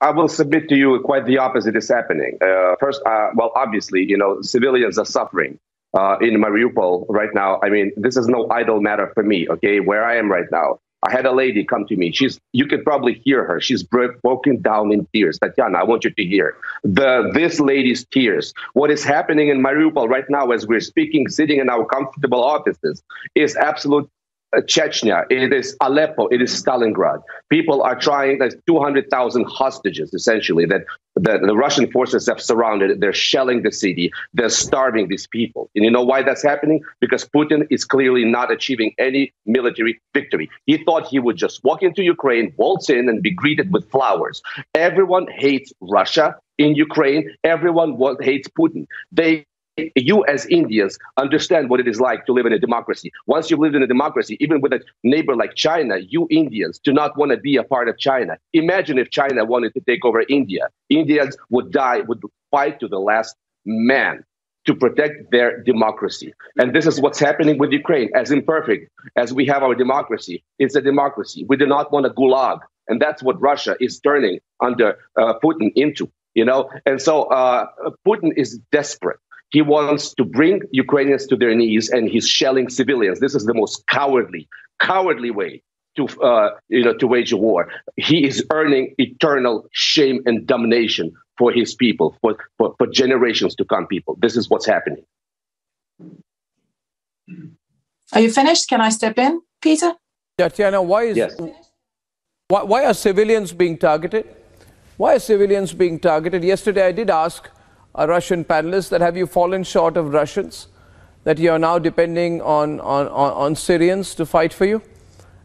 I will submit to you quite the opposite is happening. Uh, first, uh, well, obviously, you know, civilians are suffering uh, in Mariupol right now. I mean, this is no idle matter for me, okay, where I am right now. I had a lady come to me. She's, you could probably hear her. She's broken down in tears. Tatiana, I want you to hear the this lady's tears. What is happening in Mariupol right now, as we're speaking, sitting in our comfortable offices, is absolute Uh, Chechnya, it is Aleppo, it is Stalingrad. People are trying, there's 200,000 hostages essentially that the, the Russian forces have surrounded. They're shelling the city. They're starving these people. And you know why that's happening? Because Putin is clearly not achieving any military victory. He thought he would just walk into Ukraine, waltz in, and be greeted with flowers. Everyone hates Russia in Ukraine. Everyone hates Putin. They you as Indians understand what it is like to live in a democracy. Once you've lived in a democracy, even with a neighbor like China, you Indians do not want to be a part of China. Imagine if China wanted to take over India. Indians would die, would fight to the last man to protect their democracy. And this is what's happening with Ukraine. As imperfect as we have our democracy, it's a democracy. We do not want a gulag. And that's what Russia is turning under uh, Putin into, you know? And so uh, Putin is desperate he wants to bring Ukrainians to their knees and he's shelling civilians. This is the most cowardly, cowardly way to, uh, you know, to wage a war. He is earning eternal shame and damnation for his people, for, for, for generations to come people. This is what's happening. Are you finished? Can I step in, Peter? Tatiana, why is yes. why, why are civilians being targeted? Why are civilians being targeted? Yesterday I did ask a Russian panelist that have you fallen short of Russians? That you are now depending on, on, on, on Syrians to fight for you?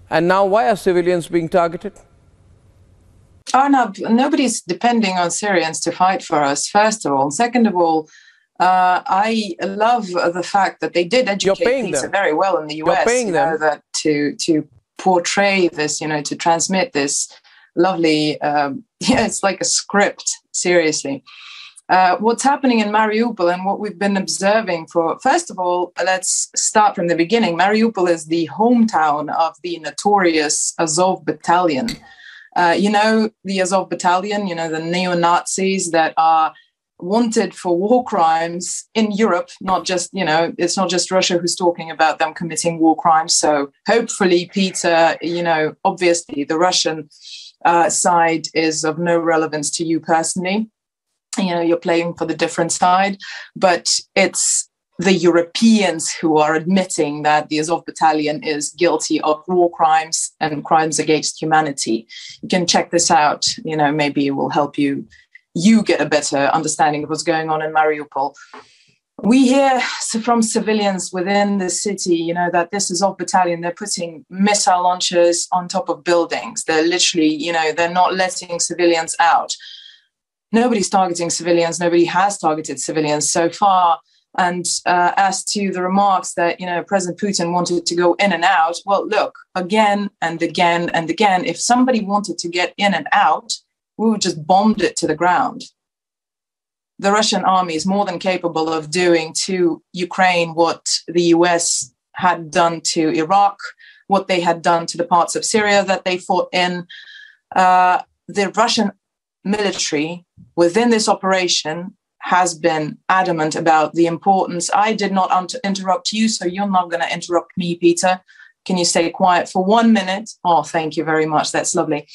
And now why are civilians being targeted? Arnab, nobody's depending on Syrians to fight for us, first of all. Second of all, uh, I love the fact that they did educate Peter very well in the US. You're paying you them. Know, that to, to portray this, you know, to transmit this lovely, um, yeah, it's like a script, seriously. Uh, what's happening in Mariupol and what we've been observing for, first of all, let's start from the beginning. Mariupol is the hometown of the notorious Azov battalion. Uh, you know, the Azov battalion, you know, the neo Nazis that are wanted for war crimes in Europe, not just, you know, it's not just Russia who's talking about them committing war crimes. So hopefully, Peter, you know, obviously the Russian uh, side is of no relevance to you personally you know you're playing for the different side but it's the Europeans who are admitting that the Azov battalion is guilty of war crimes and crimes against humanity. You can check this out. You know, maybe it will help you you get a better understanding of what's going on in Mariupol. We hear from civilians within the city, you know, that this Azov battalion, they're putting missile launchers on top of buildings. They're literally, you know, they're not letting civilians out nobody's targeting civilians. Nobody has targeted civilians so far. And uh, as to the remarks that you know President Putin wanted to go in and out, well, look again and again and again. If somebody wanted to get in and out, we would just bombed it to the ground. The Russian army is more than capable of doing to Ukraine what the US had done to Iraq, what they had done to the parts of Syria that they fought in. Uh, the Russian military within this operation has been adamant about the importance. I did not un- interrupt you, so you're not going to interrupt me, Peter. Can you stay quiet for one minute? Oh, thank you very much. That's lovely.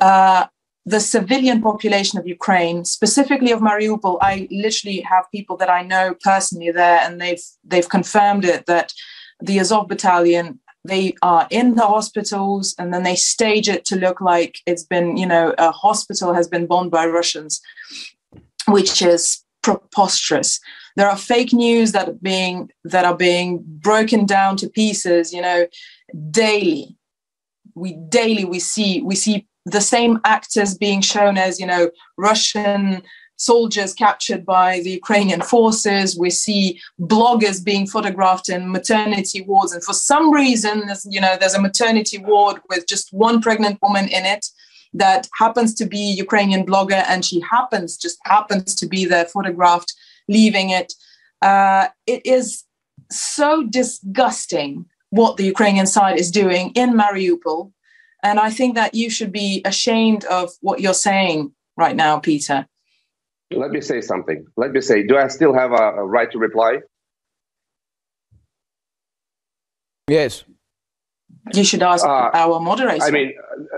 Uh, the civilian population of Ukraine, specifically of Mariupol, I literally have people that I know personally there, and they've they've confirmed it that the Azov battalion they are in the hospitals and then they stage it to look like it's been, you know, a hospital has been bombed by Russians, which is preposterous. There are fake news that are being that are being broken down to pieces, you know, daily. We daily we see we see the same actors being shown as, you know, Russian soldiers captured by the Ukrainian forces. We see bloggers being photographed in maternity wards, and for some reason, you know, there's a maternity ward with just one pregnant woman in it that happens to be Ukrainian blogger, and she happens just happens to be there photographed leaving it. Uh, it is so disgusting what the Ukrainian side is doing in Mariupol. And I think that you should be ashamed of what you're saying right now, Peter? Let me say something. Let me say, do I still have a, a right to reply? Yes. You should ask uh, our moderator. I mean,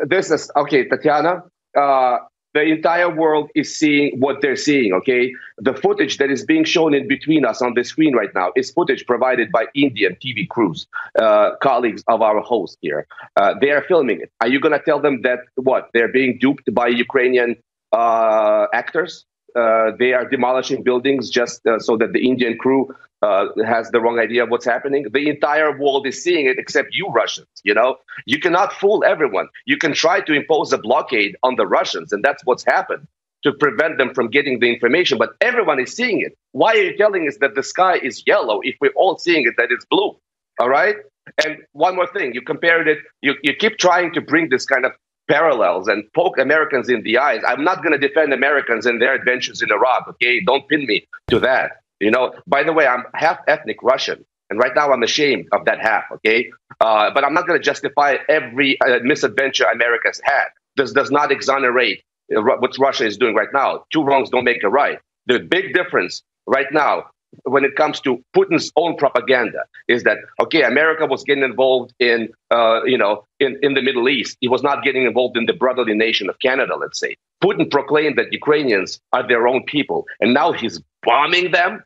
this is okay, Tatiana. Uh, the entire world is seeing what they're seeing. Okay, the footage that is being shown in between us on the screen right now is footage provided by Indian TV crews, uh, colleagues of our host here. Uh, they are filming it. Are you going to tell them that what they're being duped by Ukrainian uh, actors? Uh, they are demolishing buildings just uh, so that the Indian crew uh, has the wrong idea of what's happening. The entire world is seeing it, except you Russians. You know, you cannot fool everyone. You can try to impose a blockade on the Russians, and that's what's happened to prevent them from getting the information. But everyone is seeing it. Why are you telling us that the sky is yellow if we're all seeing it that it's blue? All right. And one more thing, you compared it. You you keep trying to bring this kind of parallels and poke Americans in the eyes. I'm not going to defend Americans and their adventures in Iraq. Okay, don't pin me to that. You know. By the way, I'm half ethnic Russian, and right now I'm ashamed of that half. Okay, uh, but I'm not going to justify every uh, misadventure America's had. This does not exonerate what Russia is doing right now. Two wrongs don't make a right. The big difference right now when it comes to Putin's own propaganda is that okay, America was getting involved in uh, you know in, in the Middle East. He was not getting involved in the brotherly nation of Canada, let's say. Putin proclaimed that Ukrainians are their own people, and now he's bombing them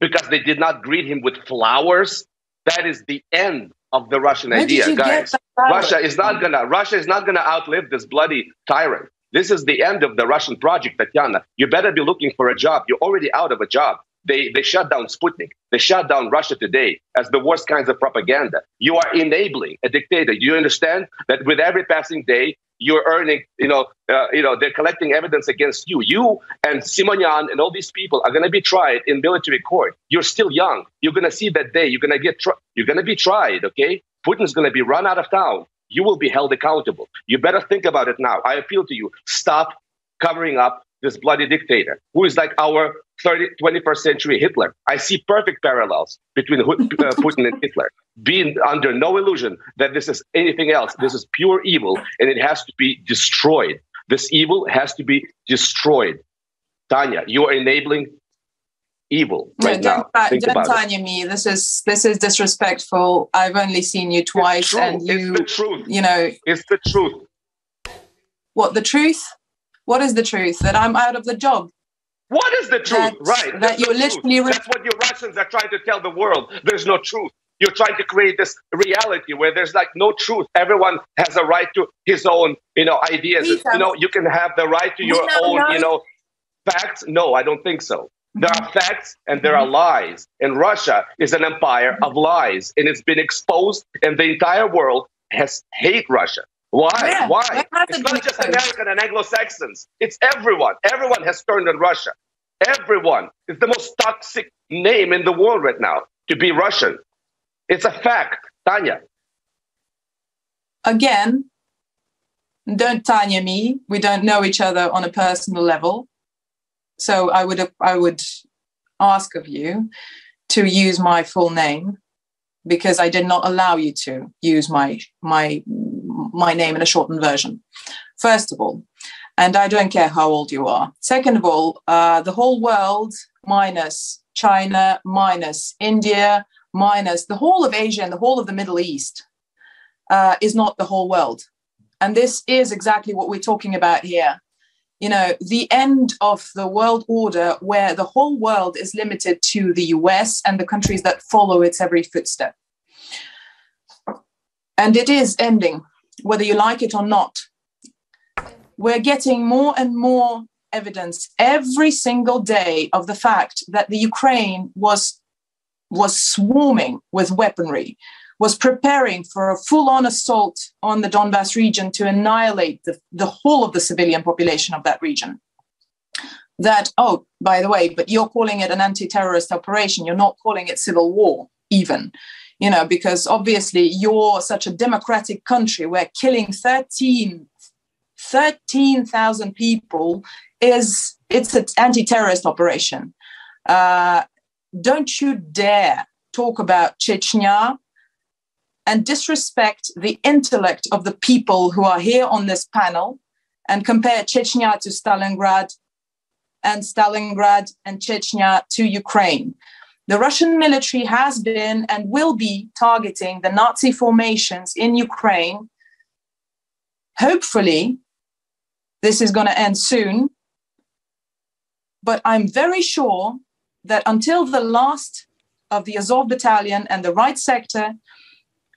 because they did not greet him with flowers. That is the end of the Russian Where idea, guys. Russia is not gonna Russia is not gonna outlive this bloody tyrant. This is the end of the Russian project, Tatiana. You better be looking for a job. You're already out of a job. They, they shut down Sputnik. They shut down Russia today as the worst kinds of propaganda. You are enabling a dictator. You understand that with every passing day, you're earning, you know, uh, you know, they're collecting evidence against you. You and Simonyan and all these people are going to be tried in military court. You're still young. You're going to see that day. You're going to get, tri- you're going to be tried. Okay, Putin's going to be run out of town. You will be held accountable. You better think about it now. I appeal to you. Stop covering up this bloody dictator who is like our 30, 21st century Hitler. I see perfect parallels between uh, Putin and Hitler. Being under no illusion that this is anything else, this is pure evil and it has to be destroyed. This evil has to be destroyed. Tanya, you are enabling evil right no, don't, now. don't Tanya me. This is this is disrespectful. I've only seen you twice, and you, it's the truth. you know, it's the truth. What the truth? What is the truth? That I'm out of the job. What is the truth? That, right. That you're literally. Re- That's what you Russians are trying to tell the world. There's no truth. You're trying to create this reality where there's like no truth. Everyone has a right to his own, you know, ideas. Please, you know, you can have the right to your own, you know, facts. No, I don't think so. Mm-hmm. There are facts and there are lies. And Russia is an empire of lies, and it's been exposed, and the entire world has hate Russia. Why? Yeah, Why? It's not just American and Anglo Saxons. It's everyone. Everyone has turned on Russia. Everyone. It's the most toxic name in the world right now to be Russian. It's a fact. Tanya. Again, don't Tanya me. We don't know each other on a personal level. So I would I would ask of you to use my full name because I did not allow you to use my my my name in a shortened version, first of all. And I don't care how old you are. Second of all, uh, the whole world minus China, minus India, minus the whole of Asia and the whole of the Middle East uh, is not the whole world. And this is exactly what we're talking about here. You know, the end of the world order where the whole world is limited to the US and the countries that follow its every footstep. And it is ending whether you like it or not. We're getting more and more evidence every single day of the fact that the Ukraine was, was swarming with weaponry, was preparing for a full on assault on the Donbass region to annihilate the, the whole of the civilian population of that region. That, oh, by the way, but you're calling it an anti terrorist operation, you're not calling it civil war, even you know, because obviously you're such a democratic country where killing 13 13,000 people is it's an anti-terrorist operation. Uh, don't you dare talk about Chechnya and disrespect the intellect of the people who are here on this panel and compare Chechnya to Stalingrad and Stalingrad and Chechnya to Ukraine. The Russian military has been and will be targeting the Nazi formations in Ukraine. Hopefully, this is going to end soon. But I'm very sure that until the last of the Azov battalion and the right sector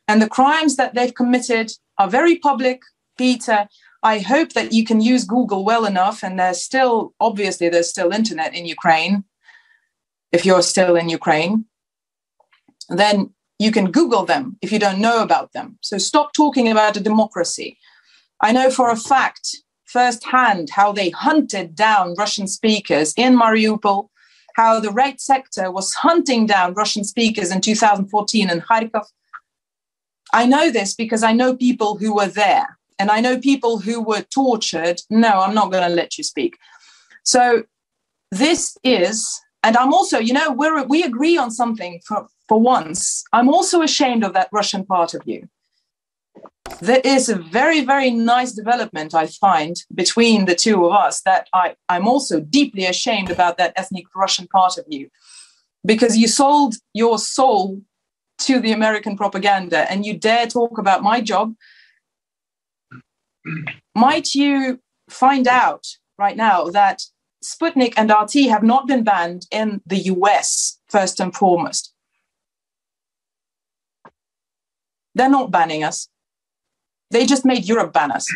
and the crimes that they've committed are very public, Peter, I hope that you can use Google well enough. And there's still, obviously, there's still internet in Ukraine. If you're still in Ukraine, then you can Google them if you don't know about them. So stop talking about a democracy. I know for a fact, firsthand, how they hunted down Russian speakers in Mariupol, how the right sector was hunting down Russian speakers in 2014 in Kharkov. I know this because I know people who were there and I know people who were tortured. No, I'm not going to let you speak. So this is, and I'm also, you know, we we agree on something for, for once. I'm also ashamed of that Russian part of you. There is a very, very nice development I find between the two of us that I, I'm also deeply ashamed about that ethnic Russian part of you because you sold your soul to the American propaganda and you dare talk about my job might you find out right now that Sputnik and RT have not been banned in the US, first and foremost? They're not banning us. They just made Europe ban us.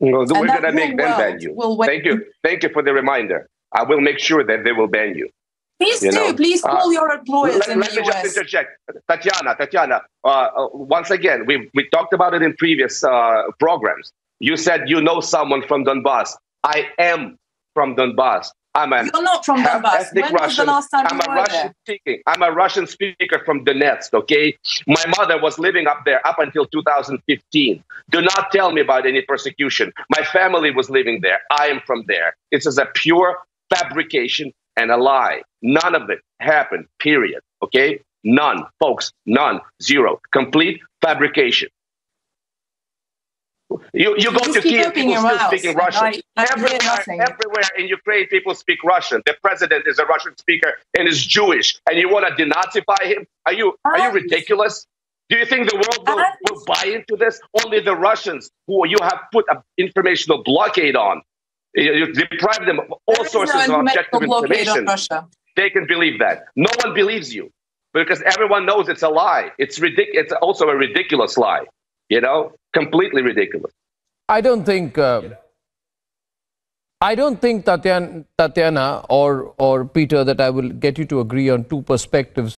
We're going to make them ban you. Thank you. Thank you for the reminder. I will make sure that they will ban you. Please you do. Know? Please call uh, your employers let, in let the me US. just interject. Tatiana, Tatiana, uh, uh, once again, we, we talked about it in previous uh, programs. You said you know someone from Donbass. I am from Donbass. I'm an You're not from Donbass. When Russian. was the last time I'm a Russian there? speaking. I'm a Russian speaker from Donetsk. Okay, my mother was living up there up until 2015. Do not tell me about any persecution. My family was living there. I am from there. This is a pure fabrication and a lie. None of it happened, period. Okay? None, folks, none, zero. Complete fabrication. You, you go to Kiev, people still speaking Russian. I, I everywhere, everywhere in Ukraine, people speak Russian. The president is a Russian speaker and is Jewish, and you want to denazify him? Are you are you ridiculous? Do you think the world will, will buy into this? Only the Russians, who you have put an informational blockade on, you deprive them of all sources no of objective information. They can believe that. No one believes you because everyone knows it's a lie. It's ridic- It's also a ridiculous lie. You know, completely ridiculous. I don't think. Uh, I don't think Tatiana, Tatiana or or Peter that I will get you to agree on two perspectives